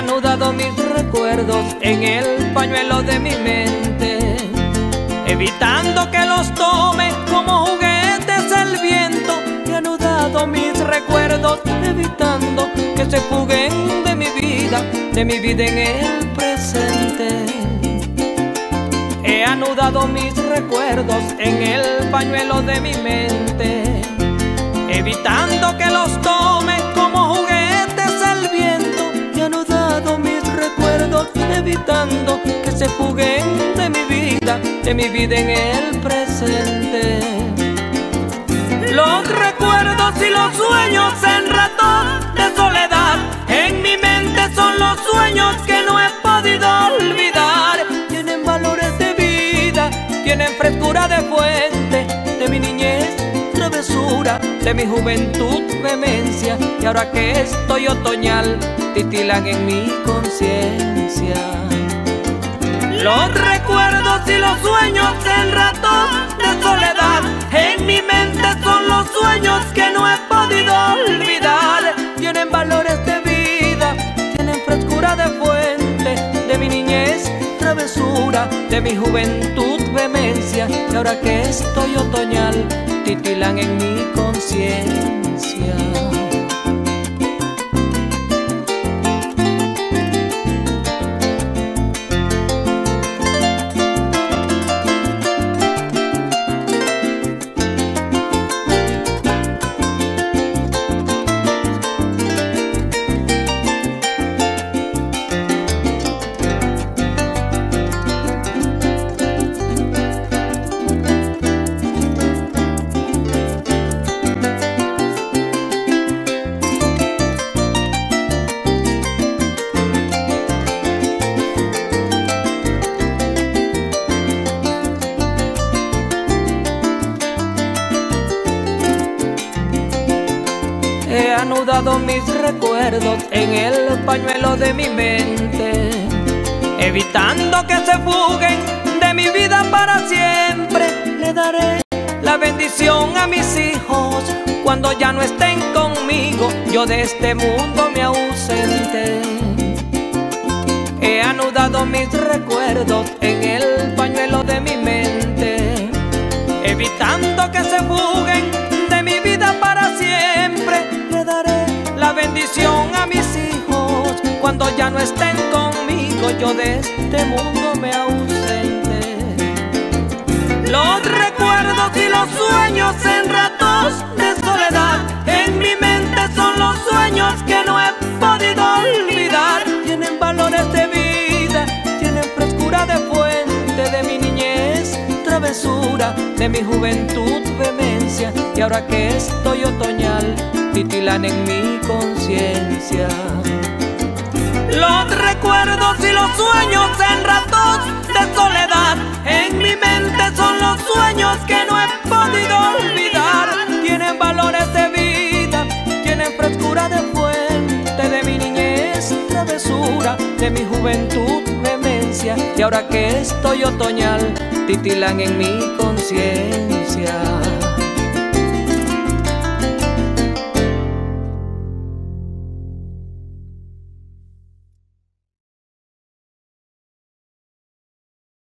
anudado mis recuerdos en el pañuelo de mi mente, evitando que los tome como juguetes el viento. He anudado mis recuerdos, evitando que se fuguen de mi vida, de mi vida en el presente. He anudado mis recuerdos en el pañuelo de mi mente, evitando que los tome evitando que se fuguen de mi vida, de mi vida en el presente. Los recuerdos y los sueños en ratos de soledad en mi mente son los sueños que no he podido olvidar. Tienen valores de vida, tienen frescura de fuente de mi niñez, travesura de mi juventud, vehemencia. Y ahora que estoy otoñal, titilan en mi conciencia. Los recuerdos y los sueños en ratos de soledad en mi mente son los sueños que no he podido olvidar. Tienen valores de vida, tienen frescura de fuente de mi niñez, travesura de mi juventud, vehemencia. Y ahora que estoy otoñal, titilan en mi conciencia. Anudado mis recuerdos en el pañuelo de mi mente, evitando que se fuguen de mi vida para siempre. Le daré la bendición a mis hijos cuando ya no estén conmigo, yo de este mundo me ausente. He anudado mis recuerdos a mis hijos cuando ya no estén conmigo, yo de este mundo me ausente. Los recuerdos y los sueños en ratos de soledad en mi mente son los sueños que no he podido olvidar. Tienen valores de vida, tienen frescura de fuente de mi niñez, travesura de mi juventud, vehemencia. Y ahora que estoy otoñal, titilan en mi conciencia. Los recuerdos y los sueños en ratos de soledad en mi mente son los sueños que no he podido olvidar. Tienen valores de vida, tienen frescura de fuente de mi niñez, travesura de mi juventud, vehemencia. Y ahora que estoy otoñal, titilan en mi conciencia.